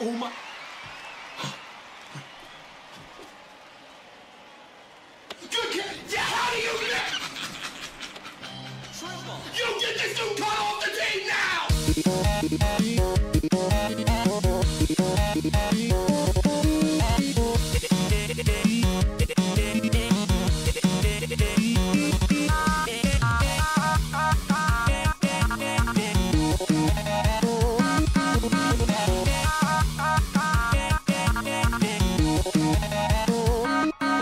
Oh my. Good kid. Yeah, how do you get? Triple. You get this dude cut off the team now.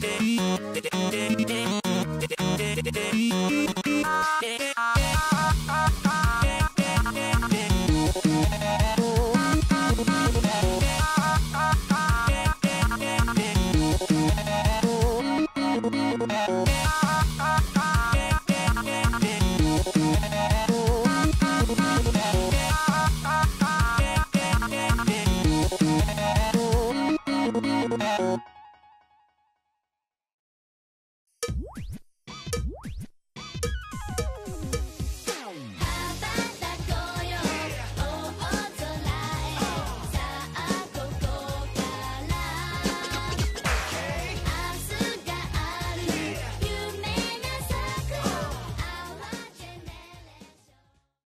day.